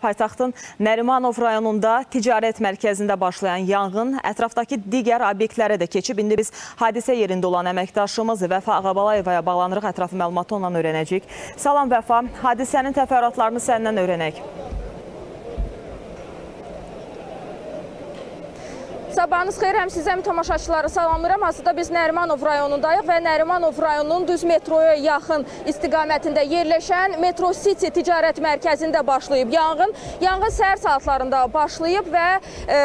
Paytaxtın Nərimanov rayonunda ticarət mərkəzində başlayan yanğın ətrafdakı digər obyektlərə də keçib. İndi biz hadisə yerində olan əməkdaşımız Vəfa Ağabalayevaya bağlanırıq. Ətrafı məlumatı ondan öyrənəcəyik. Salam Vəfa, hadisənin təfərrüatlarını səndən öyrənək. Sabahınız xeyir, həm sizə həm tamaşaçıları salamlayıram. Hazırda biz Nərimanov rayonundayıq və Nərimanov rayonunun düz metroya yaxın istiqamətində yerləşən Metro City ticarət mərkəzində başlayıb yanğın. Yanğın səhər saatlarında başlayıb və e,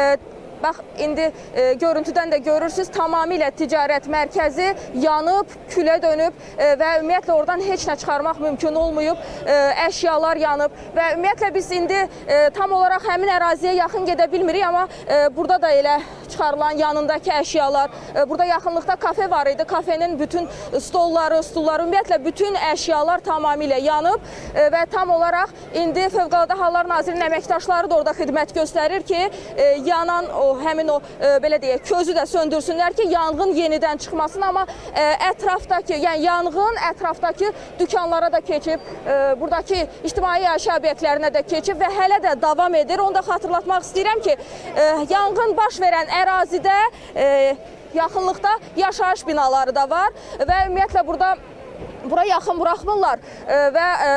Bax, indi e, görüntüdən də görürsünüz, tamamilə ticarət mərkəzi yanıb, külə dönüb e, və ümumiyyətlə oradan heç nə çıxarmaq mümkün olmayıb, e, əşyalar yanıb və ümumiyyətlə biz indi e, tam olaraq həmin əraziyə yaxın gedə bilmirik, amma e, burada da elə çıxarılan yanındakı əşyalar, e, burada yaxınlıqda kafe var idi, kafenin bütün stolları, stulları, ümumiyyətlə bütün əşyalar tamamilə yanıb. E, və tam olaraq indi Fövqəladə Hallar Nazirinin əməkdaşları da orada xidmət göstərir ki, e, yanan o həmin o belə deyək, közü də söndürsünlər ki, yanğın yenidən çıxmasın, amma ətrafdakı, yəni yanğın ətrafdakı dükanlara da keçib, buradakı ictimai yaşayış obyektlərinə də keçib və hələ də davam edir. Onu da xatırlatmaq istəyirəm ki, yanğın baş verən ərazidə e, yaxınlıqda yaşayış binaları da var və ümumiyyətlə burada bura yaxın buraxmırlar e, və e,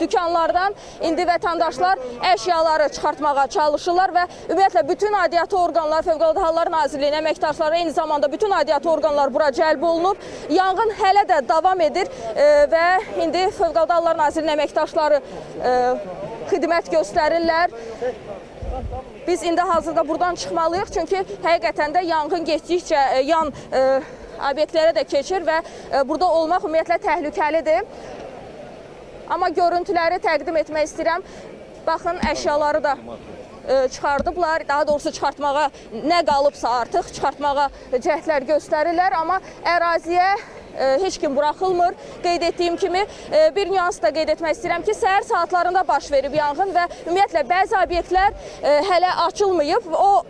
dükanlardan indi vətəndaşlar əşyaları çıxartmağa çalışırlar və ümumiyyətlə bütün aidiyyatı orqanlar, Fövqəladə Hallar Nazirliyinin əməkdaşları, eyni zamanda bütün aidiyyatı orqanlar bura cəlb olunub. Yanğın hələ də davam edir və indi Fövqəladə Hallar Nazirliyinin əməkdaşları xidmət göstərirlər. Biz indi hazırda buradan çıxmalıyıq, çünki həqiqətən də yanğın getdikcə e, yan e, obyektlərə də keçir və e, burada olmaq ümumiyyətlə təhlükəlidir. Amma görüntüləri təqdim etmək istəyirəm. Baxın, əşyaları da çıxardıblar, daha doğrusu çıxartmağa nə qalıbsa artıq çıxartmağa cəhdlər göstərirlər, amma əraziyə heç kim buraxılmır. Qeyd etdiyim kimi e, bir nüans da qeyd etmək istəyirəm ki, səhər saatlarında baş verib yanğın və ümumiyyətlə bəzi obyektlər hələ açılmayıb. O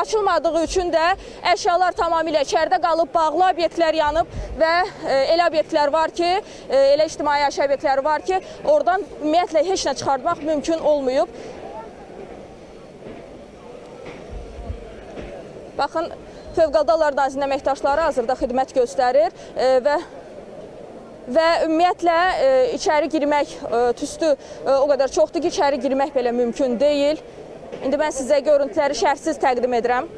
açılmadığı üçün də əşyalar tamamilə içəridə qalıb, bağlı obyektlər yanıb və elə obyektlər var ki, elə ictimai yaşayış obyektləri var ki, oradan ümumiyyətlə heç nə çıxartmaq mümkün olmayıb. Baxın, Fövqəladə Hallar Nazirinin əməkdaşları hazırda xidmət göstərir e, və və ümumiyyətlə e, içəri girmək e, tüstü o qədər çoxdur ki, içəri girmək belə mümkün deyil. İndi mən sizə görüntüləri şərhsiz təqdim edirəm.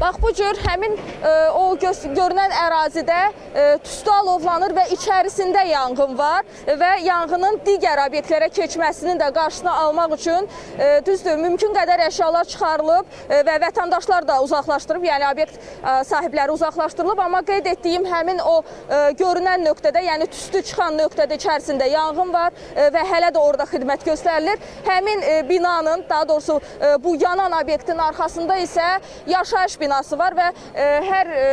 Bax bu cür həmin ə, e, o görünən ərazidə ə, e, tüstü alovlanır və içərisində yanğın var və yanğının digər obyektlərə keçməsinin də qarşısını almaq üçün ə, e, düzdür, mümkün qədər əşyalar çıxarılıb ə, və vətəndaşlar da uzaqlaşdırıb, yəni obyekt ə, sahibləri uzaqlaşdırılıb, amma qeyd etdiyim həmin o ə, görünən nöqtədə, yəni tüstü çıxan nöqtədə içərisində yanğın var ə, və hələ də orada xidmət göstərilir. Həmin ə, binanın, daha doğrusu ə, bu yanan obyektin arxasında isə yaşayış binası binası var və e, hər e,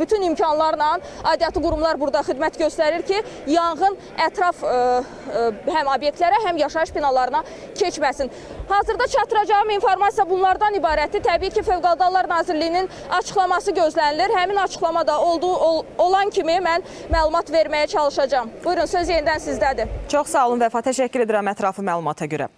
bütün imkanlarla aidiyyatı qurumlar burada xidmət göstərir ki, yanğın ətraf ə, ə, həm obyektlərə, həm yaşayış binalarına keçməsin. Hazırda çatdıracağım informasiya bunlardan ibarətdir. Təbii ki, Fövqəladə Hallar Nazirliyinin açıqlaması gözlənilir. Həmin açıqlama da olduğu ol, olan kimi mən məlumat verməyə çalışacağam. Buyurun, söz yenidən sizdədir. Çox sağ olun Vəfa, təşəkkür edirəm ətrafı məlumata görə.